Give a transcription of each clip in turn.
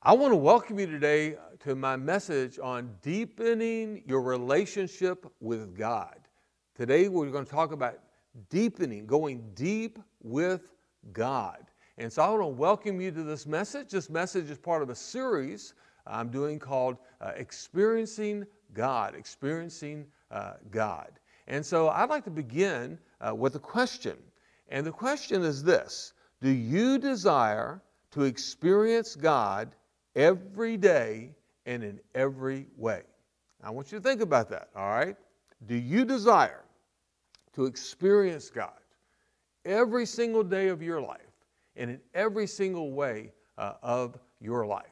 I want to welcome you today to my message on deepening your relationship with God. Today we're going to talk about deepening, going deep with God. And so I want to welcome you to this message. This message is part of a series I'm doing called uh, Experiencing God, Experiencing uh, God. And so I'd like to begin uh, with a question. And the question is this Do you desire to experience God every day and in every way. I want you to think about that, all right? Do you desire to experience God every single day of your life and in every single way uh, of your life?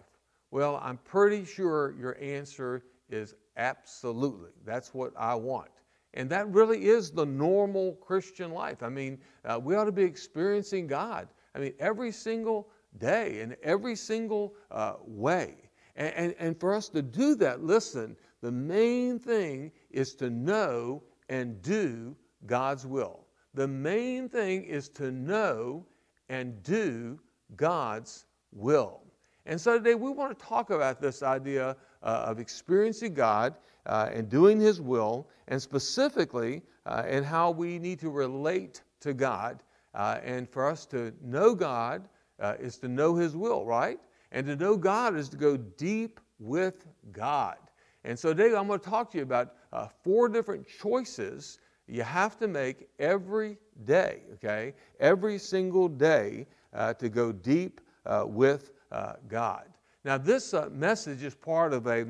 Well, I'm pretty sure your answer is absolutely. That's what I want. And that really is the normal Christian life. I mean, uh, we ought to be experiencing God. I mean, every single day in every single uh, way. And, and, and for us to do that, listen, the main thing is to know and do God's will. The main thing is to know and do God's will. And so today we want to talk about this idea uh, of experiencing God uh, and doing His will, and specifically uh, in how we need to relate to God. Uh, and for us to know God uh, is to know His will, right? And to know God is to go deep with God. And so today I'm going to talk to you about uh, four different choices you have to make every day, okay? Every single day uh, to go deep uh, with uh, God. Now, this uh, message is part of a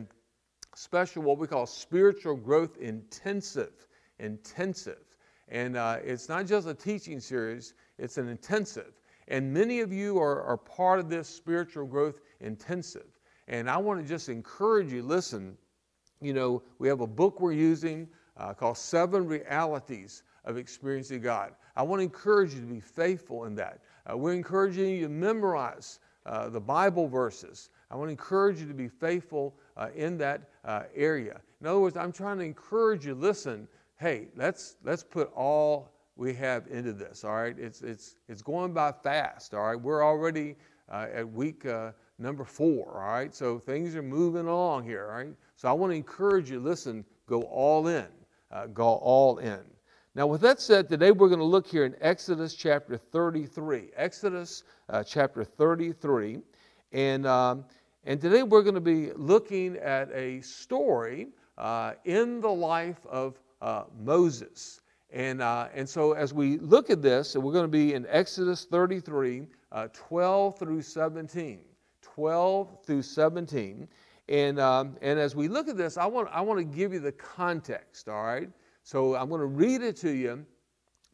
special, what we call spiritual growth intensive. Intensive. And uh, it's not just a teaching series, it's an intensive. And many of you are, are part of this spiritual growth intensive. And I want to just encourage you listen, you know, we have a book we're using uh, called Seven Realities of Experiencing God. I want to encourage you to be faithful in that. Uh, we're encouraging you to memorize uh, the Bible verses. I want to encourage you to be faithful uh, in that uh, area. In other words, I'm trying to encourage you, listen, hey, let's, let's put all we have into this. All right, it's it's it's going by fast. All right, we're already uh, at week uh, number four. All right, so things are moving along here. All right, so I want to encourage you. Listen, go all in. Uh, go all in. Now, with that said, today we're going to look here in Exodus chapter 33. Exodus uh, chapter 33, and um, and today we're going to be looking at a story uh, in the life of uh, Moses. And, uh, and so as we look at this, and we're going to be in Exodus 33, uh, 12 through 17. 12 through 17. And, um, and as we look at this, I want, I want to give you the context, all right? So I'm going to read it to you,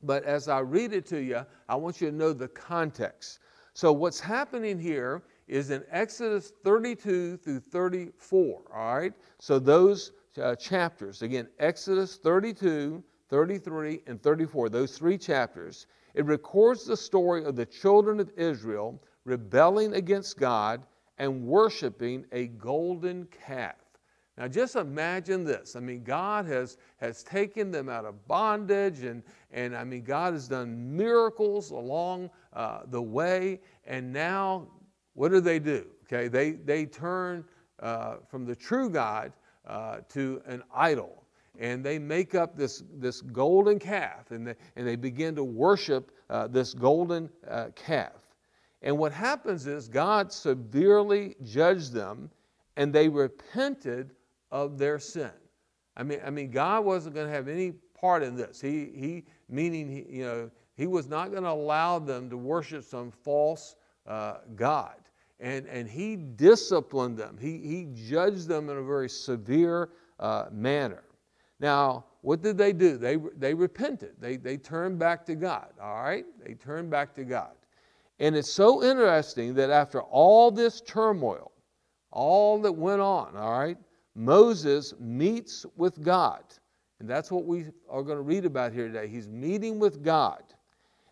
but as I read it to you, I want you to know the context. So what's happening here is in Exodus 32 through 34, all right? So those uh, chapters, again, Exodus 32 33, and 34, those three chapters, it records the story of the children of Israel rebelling against God and worshiping a golden calf. Now, just imagine this. I mean, God has, has taken them out of bondage, and, and I mean, God has done miracles along uh, the way, and now what do they do? Okay, they, they turn uh, from the true God uh, to an idol and they make up this, this golden calf and they, and they begin to worship uh, this golden uh, calf. And what happens is God severely judged them and they repented of their sin. I mean, I mean God wasn't going to have any part in this. He, he meaning, he, you know, he was not going to allow them to worship some false uh, God. And, and he disciplined them. He, he judged them in a very severe uh, manner. Now, what did they do? They, they repented. They, they turned back to God, all right? They turned back to God. And it's so interesting that after all this turmoil, all that went on, all right, Moses meets with God. And that's what we are going to read about here today. He's meeting with God.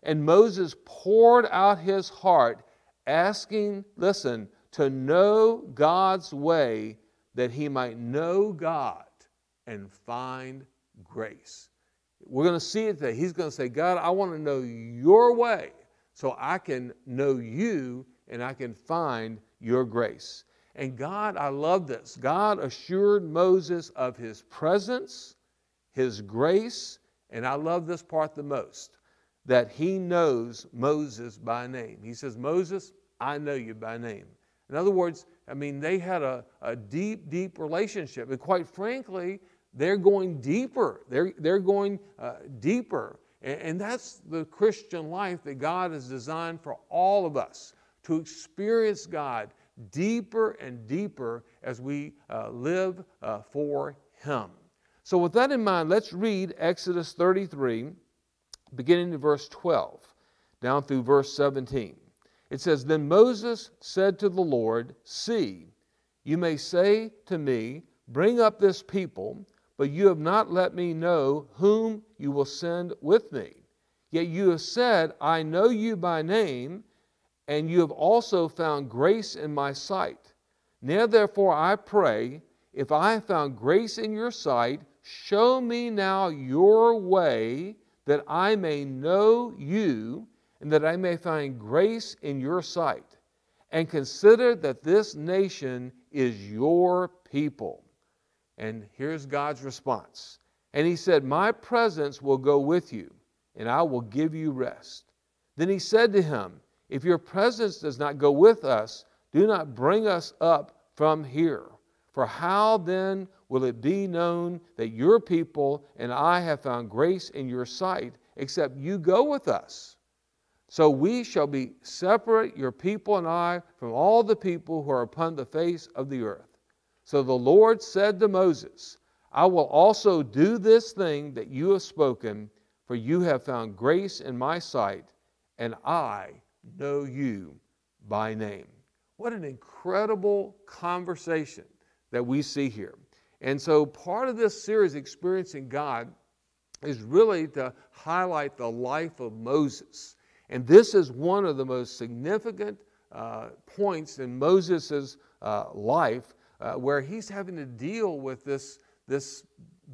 And Moses poured out his heart, asking, listen, to know God's way that he might know God and find grace. We're going to see it today. He's going to say, God, I want to know your way so I can know you and I can find your grace. And God, I love this. God assured Moses of his presence, his grace, and I love this part the most that he knows Moses by name. He says, Moses, I know you by name. In other words, I mean, they had a, a deep, deep relationship. And quite frankly, they're going deeper. They're, they're going uh, deeper. And, and that's the Christian life that God has designed for all of us to experience God deeper and deeper as we uh, live uh, for Him. So, with that in mind, let's read Exodus 33, beginning in verse 12, down through verse 17. It says, Then Moses said to the Lord, See, you may say to me, Bring up this people, but you have not let me know whom you will send with me. Yet you have said, I know you by name, and you have also found grace in my sight. Now, therefore, I pray, if I have found grace in your sight, show me now your way, that I may know you, and that I may find grace in your sight. And consider that this nation is your people. And here's God's response. And he said, My presence will go with you, and I will give you rest. Then he said to him, If your presence does not go with us, do not bring us up from here. For how then will it be known that your people and I have found grace in your sight, except you go with us? So we shall be separate, your people and I, from all the people who are upon the face of the earth. So the Lord said to Moses, I will also do this thing that you have spoken, for you have found grace in my sight, and I know you by name. What an incredible conversation that we see here. And so part of this series, Experiencing God, is really to highlight the life of Moses. And this is one of the most significant uh, points in Moses' uh, life uh, where he's having to deal with this, this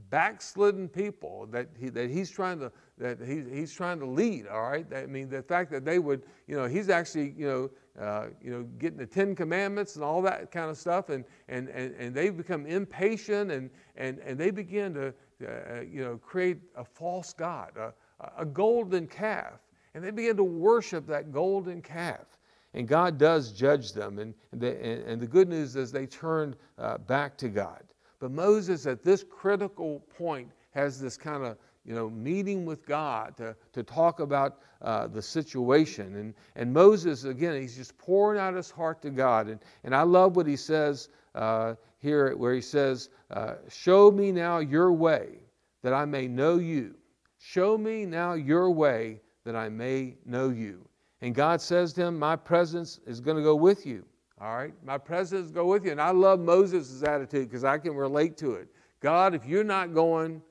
backslidden people that, he, that he's trying to that he, he's trying to lead all right i mean the fact that they would you know he's actually you know uh, you know, getting the Ten Commandments and all that kind of stuff, and, and, and, and they become impatient and, and, and they begin to, uh, you know, create a false God, a, a golden calf, and they begin to worship that golden calf. And God does judge them, and, and, the, and the good news is they turned uh, back to God. But Moses, at this critical point, has this kind of you know, meeting with God to, to talk about uh, the situation. And, and Moses, again, he's just pouring out his heart to God. And, and I love what he says uh, here, where he says, uh, Show me now your way that I may know you. Show me now your way that I may know you. And God says to him, My presence is going to go with you. All right? My presence go with you. And I love Moses' attitude because I can relate to it. God, if you're not going,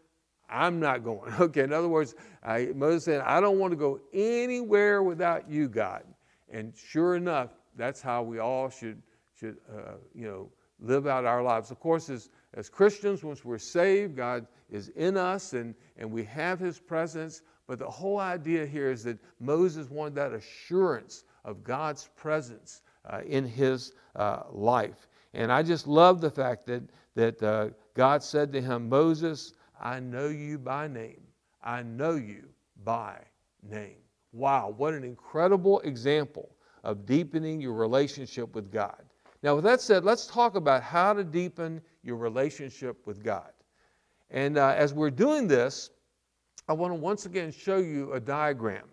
I'm not going. Okay, in other words, I, Moses said, I don't want to go anywhere without you, God. And sure enough, that's how we all should, should uh, you know, live out our lives. Of course, as, as Christians, once we're saved, God is in us and, and we have His presence. But the whole idea here is that Moses wanted that assurance of God's presence uh, in his uh, life. And I just love the fact that, that uh, God said to him, Moses, I know you by name. I know you by name. Wow, what an incredible example of deepening your relationship with God. Now, with that said, let's talk about how to deepen your relationship with God. And uh, as we're doing this, I want to once again show you a diagram.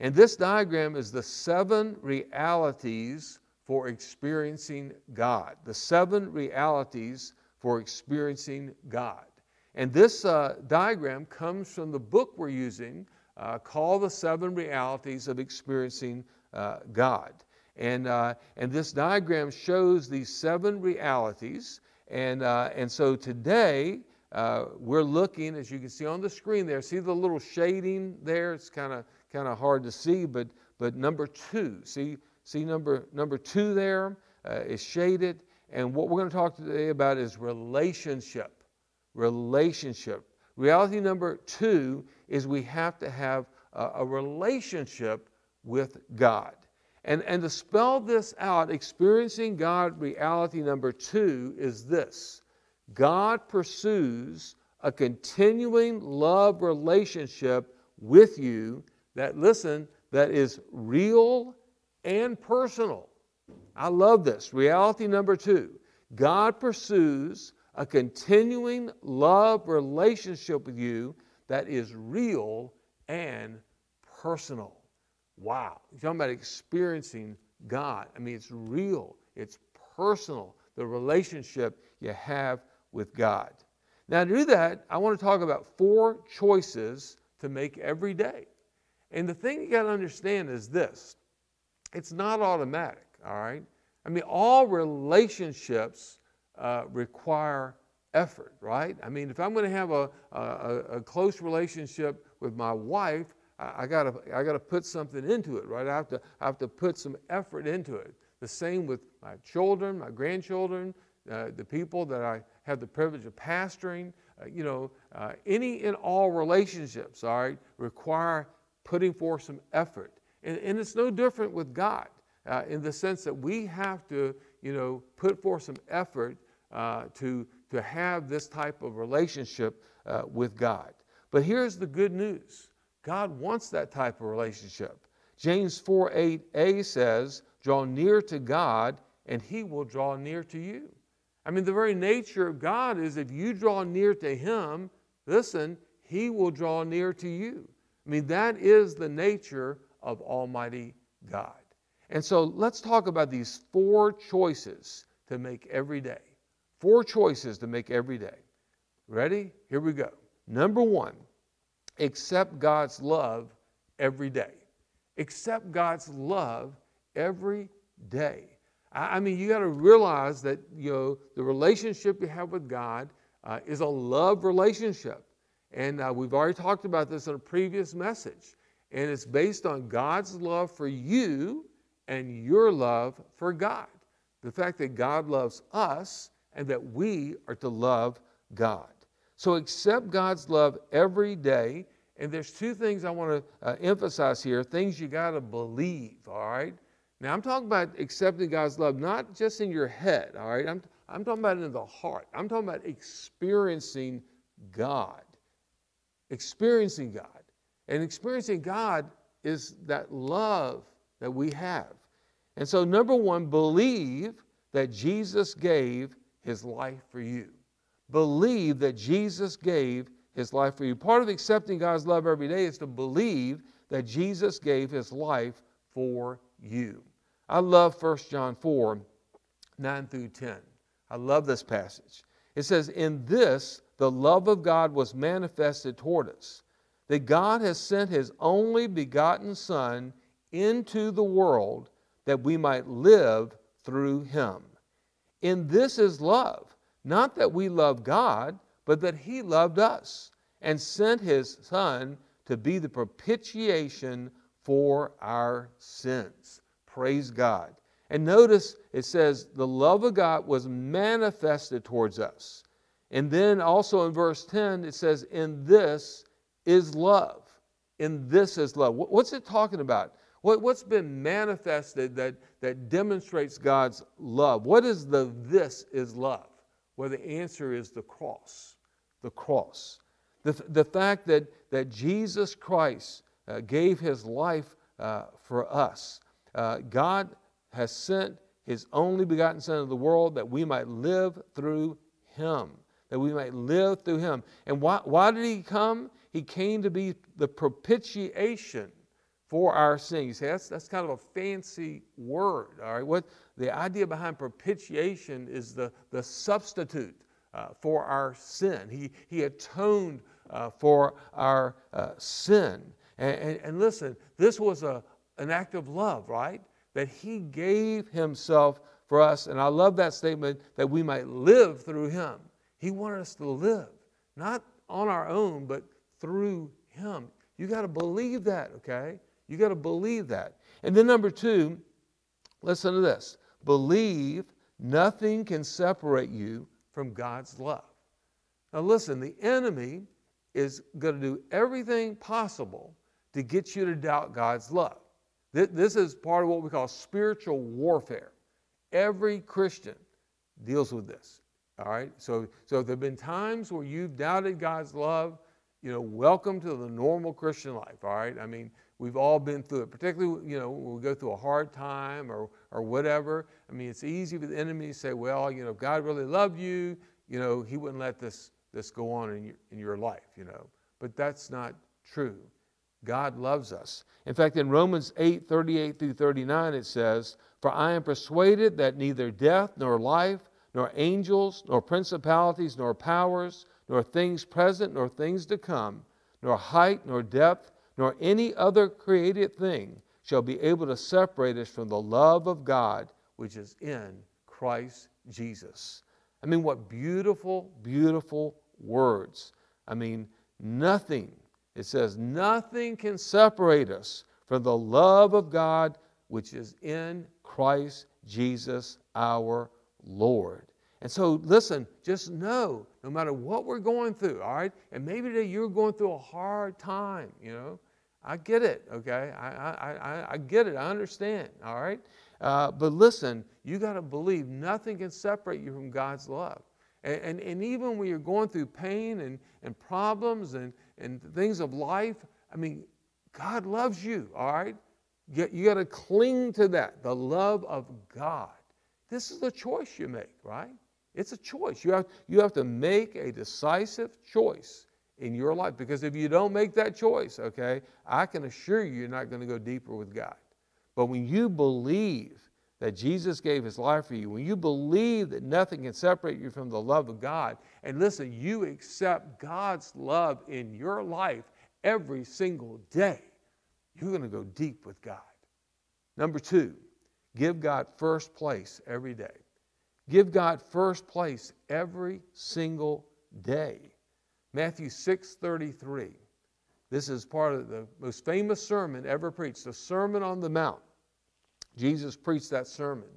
And this diagram is the seven realities for experiencing God. The seven realities for experiencing God. And this uh, diagram comes from the book we're using uh, called The Seven Realities of Experiencing uh, God. And, uh, and this diagram shows these seven realities. And, uh, and so today, uh, we're looking, as you can see on the screen there, see the little shading there? It's kind of kind of hard to see, but, but number two, see, see number, number two there is shaded. And what we're going to talk today about is relationship relationship. Reality number two is we have to have a, a relationship with God. And, and to spell this out, experiencing God reality number two is this God pursues a continuing love relationship with you that, listen, that is real and personal. I love this. Reality number two God pursues a continuing love relationship with you that is real and personal. Wow. You're talking about experiencing God. I mean, it's real, it's personal, the relationship you have with God. Now, to do that, I want to talk about four choices to make every day. And the thing you got to understand is this it's not automatic, all right? I mean, all relationships uh, require effort, right? I mean, if I'm going to have a, a, a, close relationship with my wife, I, I gotta I gotta put something into it, right? I have to I have to put some effort into it. The same with my children, my grandchildren, the people that I have the privilege of pastoring. Uh, you know, uh, any and all relationships, all right, require putting forth some effort, and, and it's no different with God uh, in the sense that we have to, you know, put forth some effort uh, to to have this type of relationship uh, with God. But here's the good news God wants that type of relationship. James 4 8a says, Draw near to God, and he will draw near to you. I mean, the very nature of God is if you draw near to him, listen, he will draw near to you. I mean, that is the nature of Almighty God. And so let's talk about these four choices to make every day. Four choices to make every day. Ready? Here we go. Number one, accept God's love every day. Accept God's love every day. I mean, you got to realize that you know the relationship you have with God uh, is a love relationship, and uh, we've already talked about this in a previous message. And it's based on God's love for you and your love for God. The fact that God loves us and that we are to love God. So accept God's love every day. And there's two things I want to uh, emphasize here things you got to believe, all right? Now, I'm talking about accepting God's love not just in your head, all right? I'm, I'm talking about in the heart. I'm talking about experiencing God. Experiencing God. And experiencing God is that love that we have. And so, number one, believe that Jesus gave his life for you. Believe that Jesus gave his life for you. Part of accepting God's love every day is to believe that Jesus gave his life for you. I love 1 John 4 9 through 10. I love this passage. It says, In this the love of God was manifested toward us, that God has sent his only begotten Son into the world that we might live through him. In this is love, not that we love God, but that He loved us and sent His Son to be the propitiation for our sins. Praise God. And notice it says, the love of God was manifested towards us. And then also in verse 10, it says, in this is love. In this is love. What's it talking about? What, what's been manifested that, that demonstrates God's love? What is the this is love? Well, the answer is the cross. The cross. The, the fact that, that Jesus Christ uh, gave his life uh, for us. Uh, God has sent his only begotten Son of the world that we might live through him. That we might live through him. And why, why did he come? He came to be the propitiation for our sins. That's, that's kind of a fancy word, all right? What the idea behind propitiation is the, the substitute uh, for our sin. He, he atoned uh, for our uh, sin. And, and, and, listen, this was a, an act of love, right? That he gave himself for us. And I love that statement that we might live through him. He wanted us to live, not on our own, but through him. You got to believe that, okay? You got to believe that. And then, number two, listen to this believe nothing can separate you from God's love. Now, listen, the enemy is going to do everything possible to get you to doubt God's love. This is part of what we call spiritual warfare. Every Christian deals with this. All right? So, so if there have been times where you've doubted God's love. You know, welcome to the normal Christian life. All right? I mean, we've all been through it, particularly, you know, when we go through a hard time or, or whatever. I mean, it's easy for the enemy to say, well, you know, if God really loved you, you know, he wouldn't let this, this go on in your, in your life, you know. But that's not true. God loves us. In fact, in Romans 8 38 through 39, it says, For I am persuaded that neither death, nor life, nor angels, nor principalities, nor powers, nor things present, nor things to come, nor height, nor depth, nor any other created thing shall be able to separate us from the love of God which is in Christ Jesus. I mean, what beautiful, beautiful words. I mean, nothing it says, Nothing can separate us from the love of God which is in Christ Jesus our Lord. And so, listen, just know no matter what we're going through, all right? And maybe today you're going through a hard time, you know? I get it, okay? I, I, I, I get it. I understand, all right? Uh, but listen, you got to believe nothing can separate you from God's love. And, and, and, even when you're going through pain and, and problems and, and things of life, I mean, God loves you, all right? You, got to cling to that, the love of God. This is the choice you make, right? It's a choice. You have, you have to make a decisive choice in your life because if you don't make that choice, okay, I can assure you you're not going to go deeper with God. But when you believe that Jesus gave his life for you, when you believe that nothing can separate you from the love of God, and listen, you accept God's love in your life every single day, you're going to go deep with God. Number two, give God first place every day. Give God first place every single day. Matthew 6:33. This is part of the most famous sermon ever preached, the Sermon on the Mount. Jesus preached that sermon.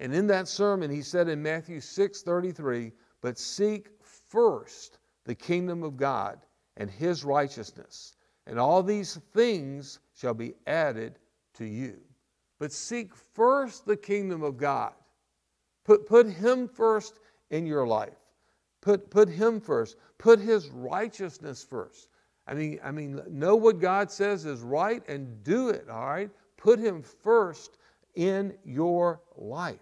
And in that sermon, he said in Matthew 6 33, but seek first the kingdom of God and his righteousness, and all these things shall be added to you. But seek first the kingdom of God. Put, put him first in your life. Put, put him first. Put his righteousness first. I mean, I mean, know what God says is right and do it, all right? Put him first in your life.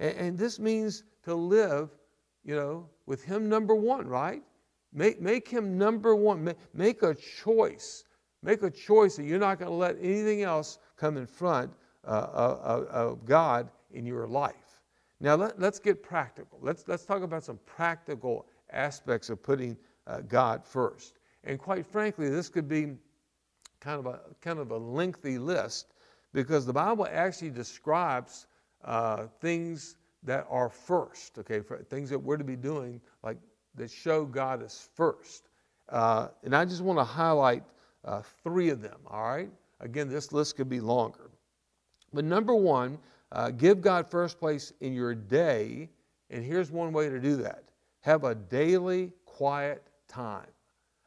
And, and this means to live, you know, with Him number one, right? Make, make Him number one. Make, make a choice. Make a choice that you're not going to let anything else come in front uh, of, of God in your life. Now, let, us get practical. Let's, let's talk about some practical aspects of putting uh, God first. And quite frankly, this could be kind of a, kind of a lengthy list because the Bible actually describes uh, things that are first, okay, things that we're to be doing, like that show God is first. Uh, and I just want to highlight uh, three of them, all right? Again, this list could be longer. But number one, uh, give God first place in your day. And here's one way to do that have a daily quiet time.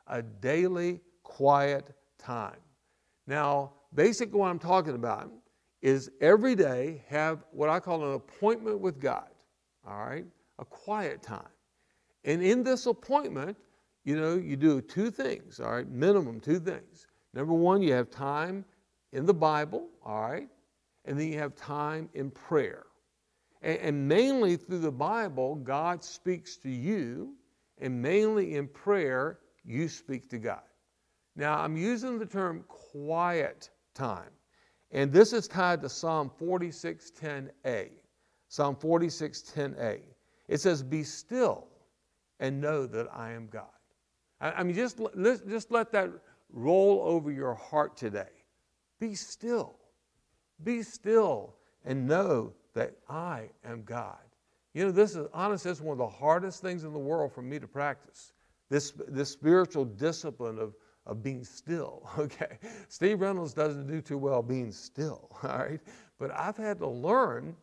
A daily quiet time. Now, basically, what I'm talking about is every day have what I call an appointment with God, all right? A quiet time. And in this appointment, you know, you do two things, all right? Minimum two things. Number one, you have time in the Bible, all right? And then you have time in prayer. And, and mainly through the Bible, God speaks to you, and mainly in prayer, you speak to God. Now, I'm using the term quiet time. And this is tied to Psalm 46:10a. Psalm 46:10a. It says, "Be still and know that I am God." I mean, just let, just let that roll over your heart today. Be still. Be still and know that I am God. You know, this is honestly, this is one of the hardest things in the world for me to practice. This, this spiritual discipline of of being still. Okay, Steve Reynolds doesn't do too well being still. All right, but I've had to learn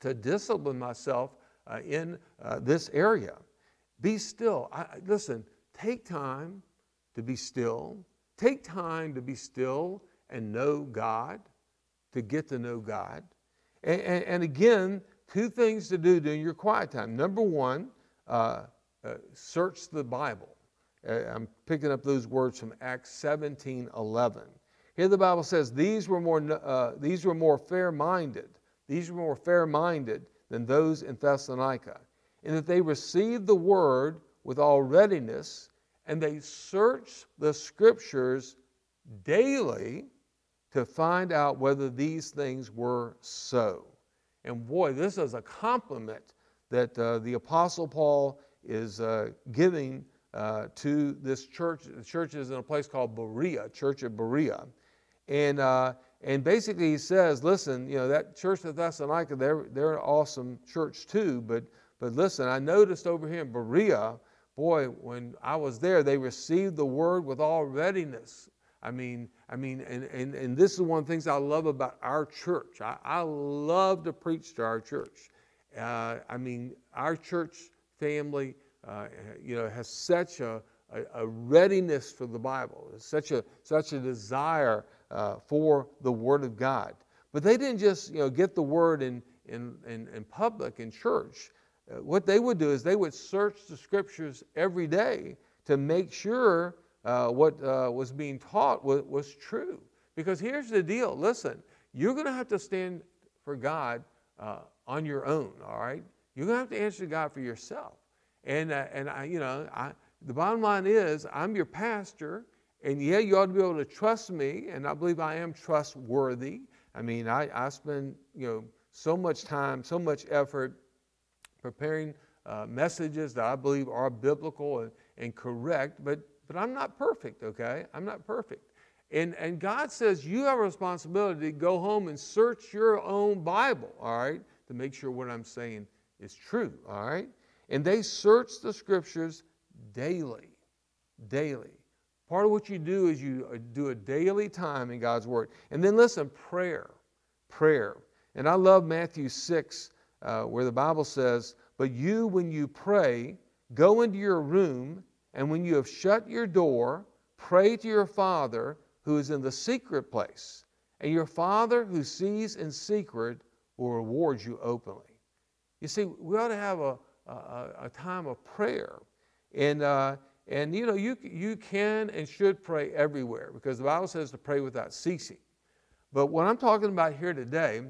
to discipline myself uh, in uh, this area. Be still. I, listen, take time to be still. Take time to be still and know God. to get to know God. And, and, and again, two things to do during your quiet time. Number one, uh, uh, search the Bible. Uh, I'm picking up those words from Acts 17 11. Here the Bible says, These were more, uh, these were more fair minded. These were more fair minded than those in Thessalonica, in that they received the word with all readiness, and they searched the scriptures daily to find out whether these things were so. And boy, this is a compliment that uh, the Apostle Paul is uh, giving uh, to this church. The church is in a place called Berea, Church of Berea. And, uh, and basically he says, listen, you know, that church of Thessalonica, they're, they're an awesome church too, but, but listen, I noticed over here in Berea, boy, when I was there, they received the word with all readiness. I mean, I mean, and, and, and this is one of the things I love about our church. I, I love to preach to our church. Uh, I mean, our church family, uh, you know, has such a, a, a, readiness for the Bible, such a, such a desire uh, for the Word of God. But they didn't just, you know, get the Word in, in, in, in public, in church. Uh, what they would do is they would search the Scriptures every day to make sure uh, what uh, was being taught was, was, true. Because here's the deal listen, you're going to have to stand for God uh, on your own, all right? You're going to have to answer to God for yourself. And, uh, and I, you know, I, the bottom line is, I'm your pastor, and yeah, you ought to be able to trust me, and I believe I am trustworthy. I mean, I, I spend, you know, so much time, so much effort preparing uh, messages that I believe are biblical and, and correct, but but I'm not perfect, okay? I'm not perfect. And, and God says you have a responsibility to go home and search your own Bible, all right, to make sure what I'm saying is true, all right? And they search the scriptures daily, daily. Part of what you do is you uh, do a daily time in God's Word. And then listen, prayer, prayer. And I love Matthew 6, uh, where the Bible says, But you, when you pray, go into your room and when you have shut your door, pray to your Father who is in the secret place. And your Father who sees in secret will reward you openly. You see, we ought to have a, a, a time of prayer. And, uh, and you know, you, you can and should pray everywhere because the Bible says to pray without ceasing. But what I'm talking about here today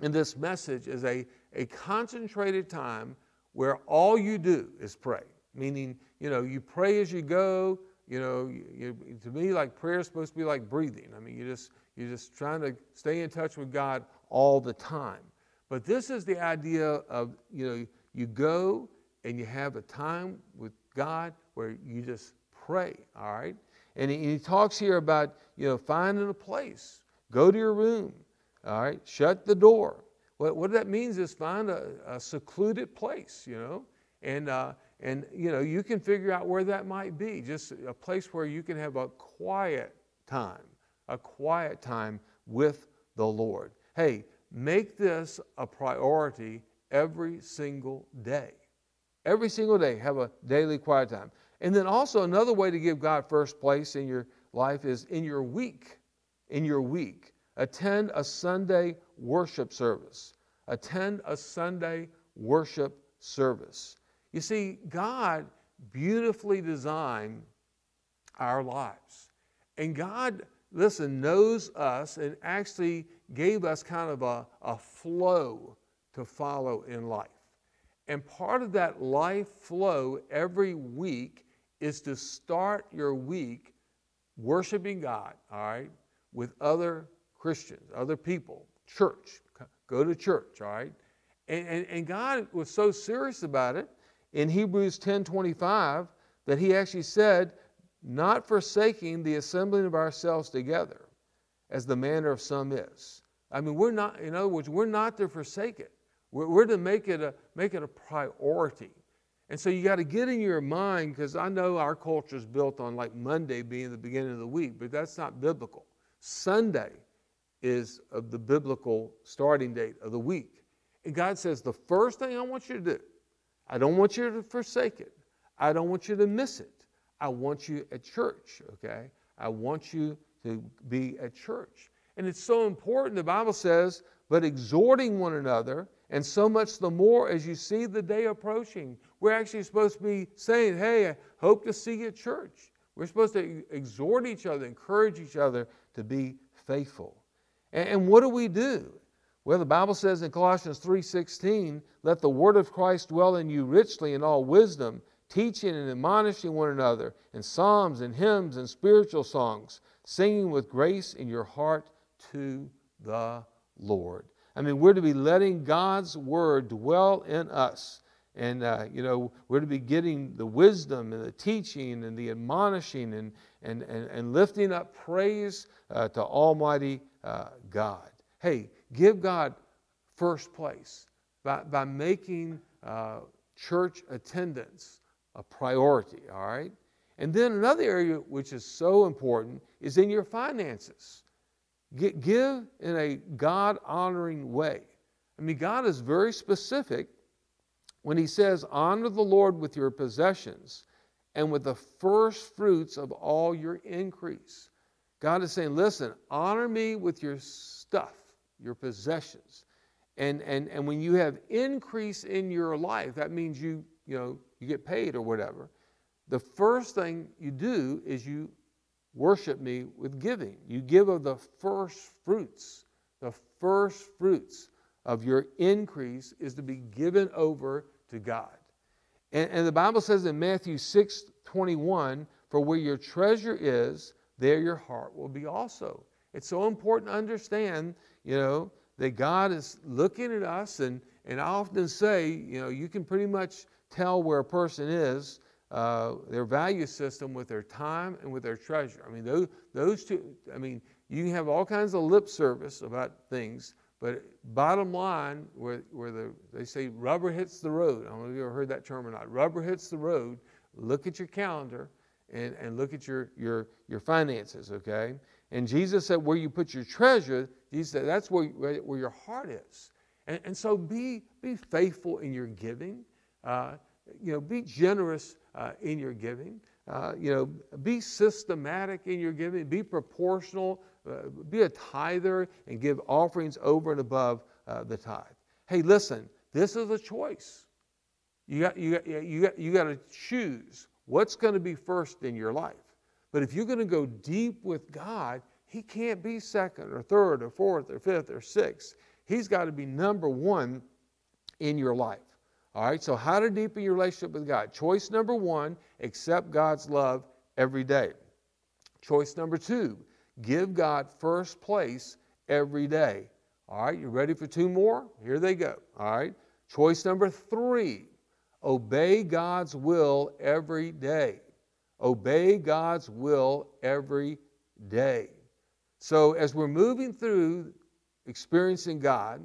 in this message is a, a concentrated time where all you do is pray meaning, you know, you pray as you go. You know, you, you, to me, like prayer is supposed to be like breathing. I mean, you just you're just trying to stay in touch with God all the time. But this is the idea of you know you go and you have a time with God where you just pray. All right, and he, he talks here about you know finding a place. Go to your room. All right, shut the door. What, what that means is find a, a secluded place. You know, and uh, and you know, you can figure out where that might be, just a place where you can have a quiet time, a quiet time with the Lord. Hey, make this a priority every single day. Every single day, have a daily quiet time. And then also another way to give God first place in your life is in your week. In your week, attend a Sunday worship service. Attend a Sunday worship service. You see, God beautifully designed our lives. And God, listen, knows us and actually gave us kind of a, a flow to follow in life. And part of that life flow every week is to start your week worshiping God, all right, with other Christians, other people, church. Go to church, all right? And, and, and God was so serious about it in Hebrews 10:25 that he actually said, not forsaking the assembling of ourselves together, as the manner of some is. I mean, we're not, in other words, we're not to forsake it. We're, to make it, a, make it a priority. And so you got to get in your mind, because I know our culture is built on like Monday being the beginning of the week, but that's not biblical. Sunday is of the biblical starting date of the week. And God says, the first thing I want you to do I don't want you to forsake it. I don't want you to miss it. I want you at church, okay? I want you to be at church. And it's so important. The Bible says, but exhorting one another, and so much the more as you see the day approaching. We're actually supposed to be saying, hey, I hope to see you at church. We're supposed to exhort each other, encourage each other to be faithful. And, and what do we do? Well, the Bible says in Colossians 3:16, "Let the word of Christ dwell in you richly in all wisdom, teaching and admonishing one another in psalms and hymns and spiritual songs, singing with grace in your heart to the Lord." I mean, we're to be letting God's word dwell in us. And, uh, you know, we're to be getting the wisdom and the teaching and the admonishing and, and, and, and lifting up praise uh, to Almighty uh, God. Hey, give God first place by, by making uh, church attendance a priority, all right? And then another area which is so important is in your finances. Give in a God honoring way. I mean, God is very specific when He says, Honor the Lord with your possessions and with the first fruits of all your increase. God is saying, Listen, honor me with your stuff, your possessions. And, and, and when you have increase in your life, that means you, you, know, you get paid or whatever. The first thing you do is you worship me with giving. You give of the first fruits. The first fruits of your increase is to be given over to God. And, and the Bible says in Matthew 6 21, for where your treasure is, there your heart will be also. It's so important to understand, you know, that God is looking at us, and, and I often say, you know, you can pretty much tell where a person is uh, their value system with their time and with their treasure. I mean, those, those two, I mean, you can have all kinds of lip service about things, but bottom line, where, where the, they say rubber hits the road, I don't know if you ever heard that term or not, rubber hits the road, look at your calendar and, and look at your, your, your finances, okay? And Jesus said, where you put your treasure, Jesus said, that's where, where your heart is. And, and so be, be faithful in your giving. Uh, you know, be generous uh, in your giving. Uh, you know, be systematic in your giving. Be proportional. Uh, be a tither and give offerings over and above uh, the tithe. Hey, listen, this is a choice. You got, you got, you got, you got to choose what's going to be first in your life. But if you're going to go deep with God, He can't be second or third or fourth or fifth or sixth. He's got to be number one in your life. All right, so how to deepen your relationship with God. Choice number one, accept God's love every day. Choice number two, give God first place every day. All right, you ready for two more? Here they go. All right, choice number three, obey God's will every day. Obey God's will every day. So as we're moving through experiencing God,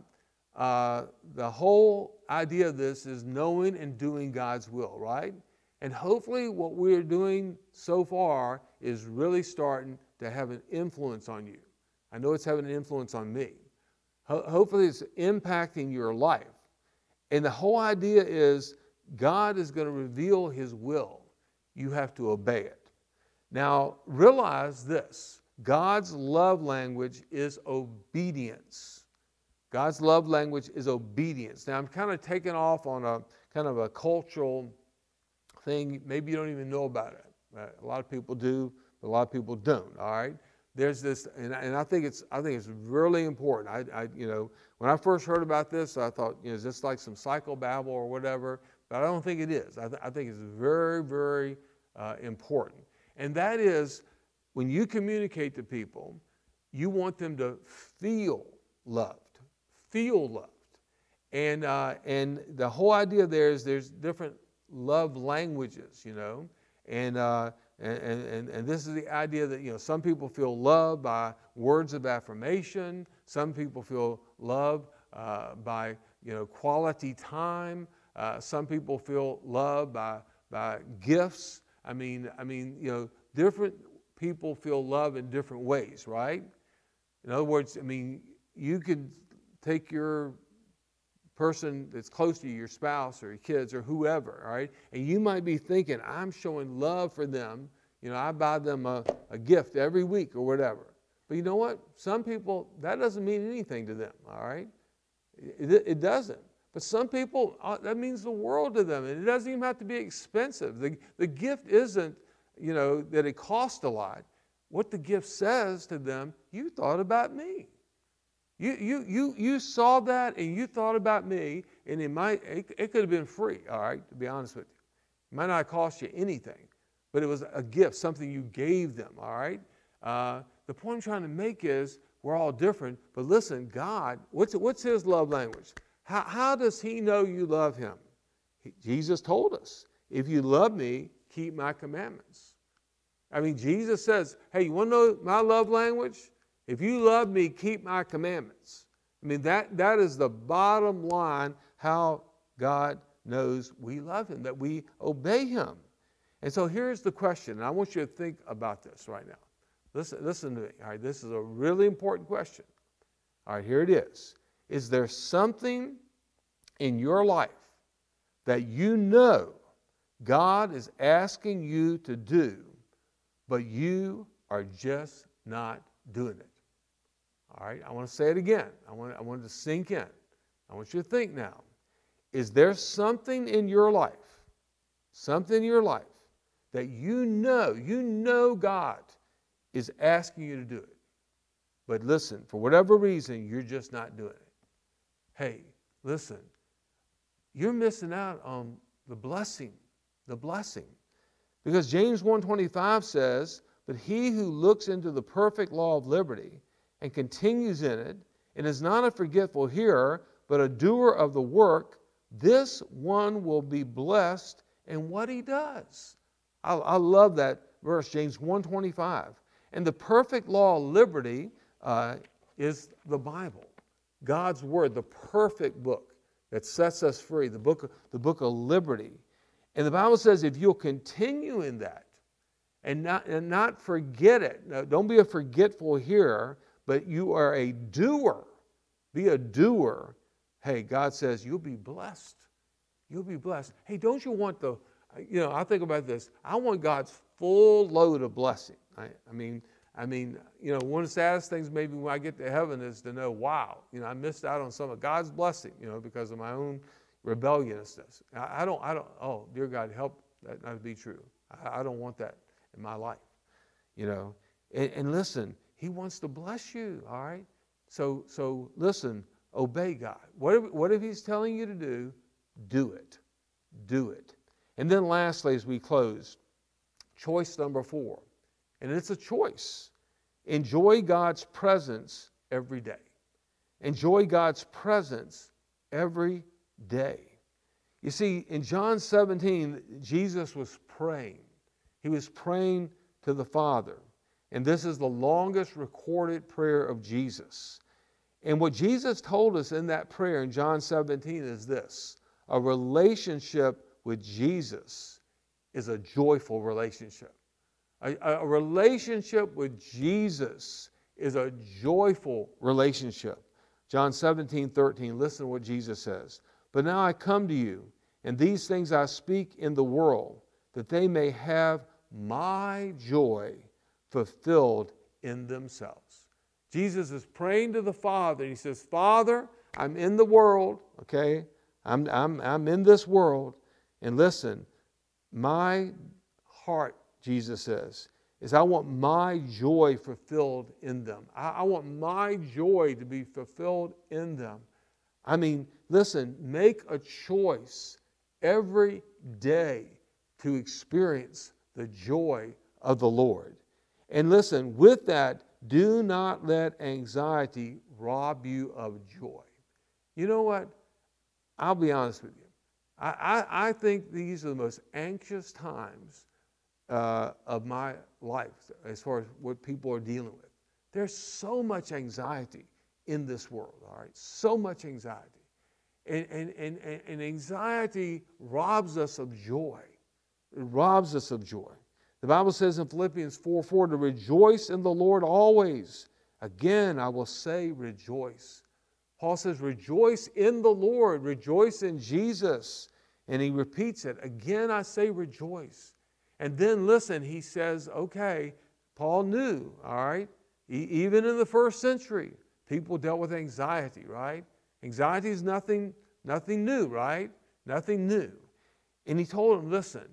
uh, the whole idea of this is knowing and doing God's will, right? And hopefully, what we're doing so far is really starting to have an influence on you. I know it's having an influence on me. Ho- hopefully, it's impacting your life. And the whole idea is God is going to reveal His will. You have to obey it. Now, realize this God's love language is obedience. God's love language is obedience. Now, I'm kind of taking off on a kind of a cultural thing. Maybe you don't even know about it. Uh, a lot of people do, but a lot of people don't. All right. There's this, and, and I think it's I think it's really important. I, I, you know when I first heard about this, I thought, you know, is this like some psychobabble or whatever? But I don't think it is. I, th- I think it's very, very uh, important. And that is when you communicate to people, you want them to feel love feel loved. And, uh, and the whole idea there is there's different love languages, you know. And, uh, and, and, and this is the idea that, you know, some people feel loved by words of affirmation. Some people feel loved uh, by, you know, quality time. Uh, some people feel loved by, by gifts. I mean, I mean, you know, different people feel love in different ways, right? In other words, I mean, you could take your person that's close to you, your spouse or your kids or whoever, all right? And you might be thinking, I'm showing love for them. You know, I buy them a, a gift every week or whatever. But you know what? Some people, that doesn't mean anything to them, all right? It, it doesn't. But some people, uh, that means the world to them. And it doesn't even have to be expensive. The, the gift isn't, you know, that it costs a lot. What the gift says to them, you thought about me. You, you, you, you saw that and you thought about me, and it might it, it could have been free, all right, to be honest with you. It might not cost you anything, but it was a gift, something you gave them, all right? Uh, the point I'm trying to make is we're all different, but listen, God, what's, what's His love language? How, how does He know you love Him? He, Jesus told us, if you love me, keep my commandments. I mean, Jesus says, hey, you want to know my love language? If you love me, keep my commandments. I mean, that, that is the bottom line how God knows we love Him, that we obey Him. And so here's the question, and I want you to think about this right now. Listen, listen to me. All right, this is a really important question. All right, here it is. Is there something in your life that you know God is asking you to do, but you are just not doing it? All right, I want to say it again. I want, I want it to sink in. I want you to think now. Is there something in your life, something in your life that you know, you know God is asking you to do it. But listen, for whatever reason, you're just not doing it. Hey, listen, you're missing out on the blessing, the blessing. Because James 1:25 says, "But he who looks into the perfect law of liberty and continues in it, and is not a forgetful hearer, but a doer of the work, this one will be blessed in what he does." I, I love that verse, James 1:25. And the perfect law of liberty uh, is the Bible, God's Word, the perfect book that sets us free, the book, the book of liberty. And the Bible says if you'll continue in that and not, and not forget it, now, don't be a forgetful hearer, but you are a doer. Be a doer. Hey, God says you'll be blessed. You'll be blessed. Hey, don't you want the, you know, I think about this. I want God's full load of blessing. I, I mean, I mean, you know, one of the saddest things maybe when I get to heaven is to know, wow, you know, I missed out on some of God's blessing, you know, because of my own rebelliousness. I, I don't, I don't, oh, dear God, help that not to be true. I, I don't want that in my life, you know. And, and listen, He wants to bless you, all right? So, so listen, obey God. Whatever, whatever He's telling you to do, do it. Do it. And then lastly, as we close, choice number four and it's a choice. Enjoy God's presence every day. Enjoy God's presence every day. You see, in John 17, Jesus was praying. He was praying to the Father. And this is the longest recorded prayer of Jesus. And what Jesus told us in that prayer in John 17 is this a relationship with Jesus is a joyful relationship. A, a relationship with Jesus is a joyful relationship. John 17, 13, listen to what Jesus says. But now I come to you, and these things I speak in the world, that they may have my joy fulfilled in themselves. Jesus is praying to the Father, he says, Father, I'm in the world, okay? I'm, I'm, I'm in this world, and listen, my heart Jesus says, is I want my joy fulfilled in them. I, I, want my joy to be fulfilled in them. I mean, listen, make a choice every day to experience the joy of the Lord. And listen, with that, do not let anxiety rob you of joy. You know what? I'll be honest with you. I, I, I think these are the most anxious times uh, of my life as far as what people are dealing with. There's so much anxiety in this world, all right? So much anxiety. And, and, and, and anxiety robs us of joy. It robs us of joy. The Bible says in Philippians 4 4 to rejoice in the Lord always. Again, I will say rejoice. Paul says, rejoice in the Lord, rejoice in Jesus. And he repeats it. Again, I say rejoice. And then listen, he says, okay, Paul knew, all right? E- even in the first century, people dealt with anxiety, right? Anxiety is nothing, nothing new, right? Nothing new. And he told them, listen,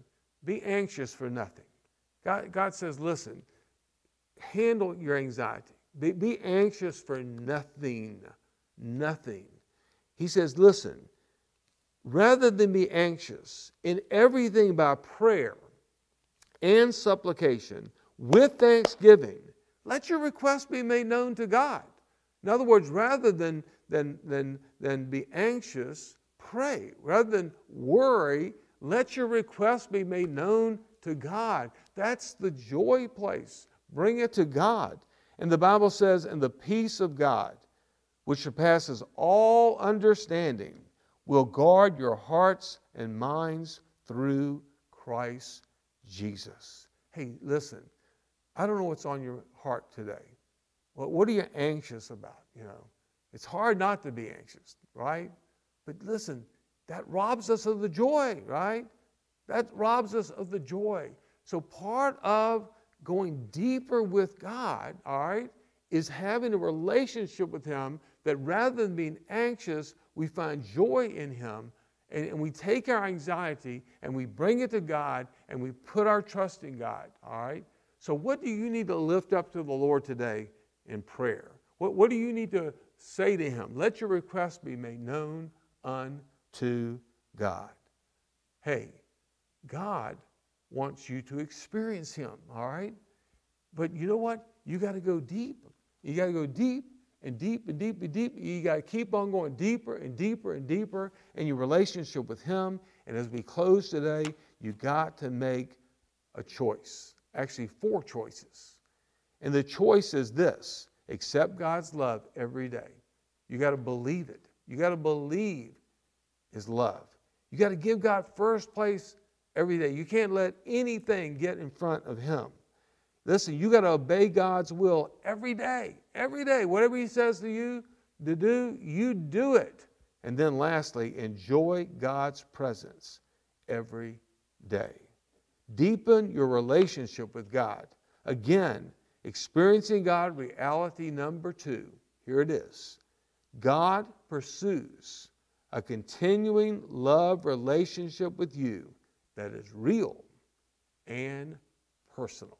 be anxious for nothing. God, God says, listen, handle your anxiety. Be, be anxious for nothing. Nothing. He says, listen, rather than be anxious in everything by prayer and supplication with thanksgiving, let your request be made known to God. In other words, rather than, than, than, than be anxious, pray. Rather than worry, let your request be made known to God. That's the joy place. Bring it to God. And the Bible says, and the peace of God, which surpasses all understanding, will guard your hearts and minds through Christ Jesus. Hey, listen, I don't know what's on your heart today. What, what are you anxious about? You know, it's hard not to be anxious, right? But listen, that robs us of the joy, right? That robs us of the joy. So part of going deeper with God, all right, is having a relationship with Him that rather than being anxious, we find joy in Him. And, and, we take our anxiety and we bring it to God and we put our trust in God, all right? So, what do you need to lift up to the Lord today in prayer? What, what do you need to say to Him? Let your request be made known unto God. Hey, God wants you to experience Him, all right? But you know what? You got to go deep. You got to go deep and deep and deep and deep. You got to keep on going deeper and deeper and deeper in your relationship with Him. And as we close today, you got to make a choice. Actually, four choices. And the choice is this accept God's love every day. You got to believe it. You got to believe His love. You got to give God first place every day. You can't let anything get in front of Him. Listen, you got to obey God's will every day. Every day. Whatever He says to you to do, you do it. And then lastly, enjoy God's presence every day. Deepen your relationship with God. Again, experiencing God, reality number two. Here it is God pursues a continuing love relationship with you that is real and personal.